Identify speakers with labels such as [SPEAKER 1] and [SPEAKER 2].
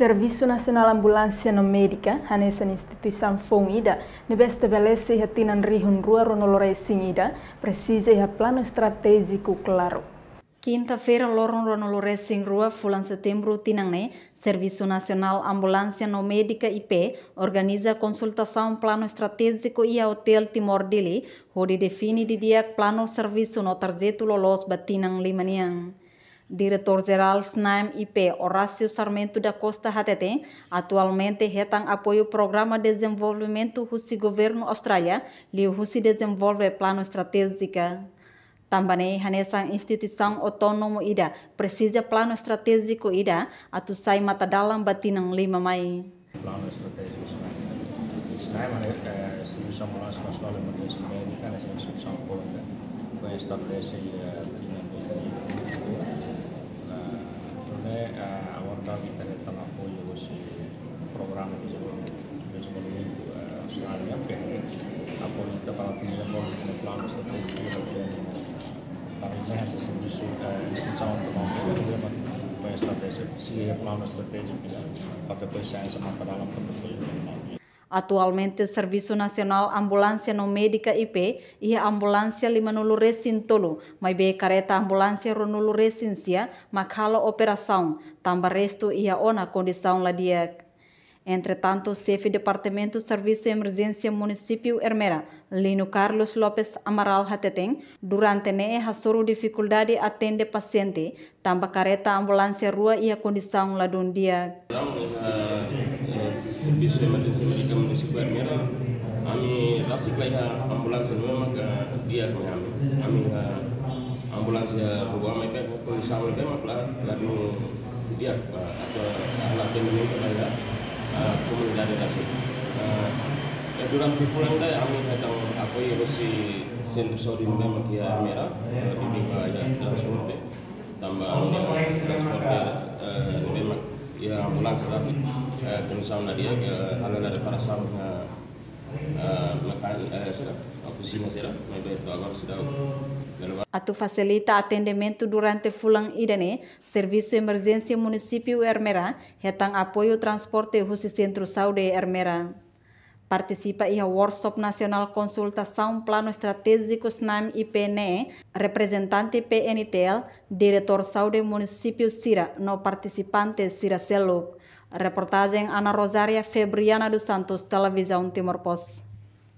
[SPEAKER 1] Serviço Nacional Ambulância no Médica, nessa instituição FONIDA, deve estabelecer a tinan rihun rua ronoloresingida, precisa de plano estratégico claro.
[SPEAKER 2] Quinta-feira, Loron Ronoloresing Rua, Fulan Setembro, Tinangne, Serviço Nacional Ambulância no Médica IP, organiza consultação plano estratégico e Hotel Timor Dili, onde define de dia plano serviço no tarjeto Lolos Batinang Limaniang. Diretor-Geral SNAIM IP Horácio Sarmento da Costa HTT atualmente retang apoio Programa de Desenvolvimento Russi Governo Austrália, li Russi desenvolve plano estratégico. Também nessa instituição autônoma ida precisa plano estratégico ida atu sai mata dalam batinang lima mai.
[SPEAKER 3] Plano estratégico SNAIM é instituição nacional de médica, é instituição pública, foi estabelecida estratégico para enhanced serviço distinção econômica para depois sair essa matéria para
[SPEAKER 2] Atualmente, Serviço Nacional Ambulância no Médica IP e a ambulância limanulu resin tolo, mas be careta ambulância ronulu resinsia, makala operação, tamba resto e a ona condição ladiak. Entretanto, chefe Departamento Serviço de Emergência Município Hermera, Lino Carlos Lopes Amaral Hateteng, durante ne hasuru dificuldade atende paciente, tamba careta ambulância rua e a condição ladun dia.
[SPEAKER 4] Serviço de Emergência Médica Município Hermera, ami rasik lah ambulância memang dia kami, ami ambulância rua memang condição memang lah lalu dia atau alat yang pulang dah kami datang apa ya si sen sorry memang kia merah ini ya transporte tambah memang ya ambulans nasi kenusahan dia ke dari para sam makan sudah oficina será mas itu agora sudah
[SPEAKER 2] Atu facilita atendimento durante fulang idane, Serviço Emergência Município Hermera, retang apoio transporte Rusi Centro Saúde Hermera. Participa em workshop nacional consultação plano estratégico SNAM IPNE, representante PNTL, diretor saúde município Sira, no participante Sira Seluk. Reportagem Ana Rosária Febriana dos Santos, Televisão Timor Post.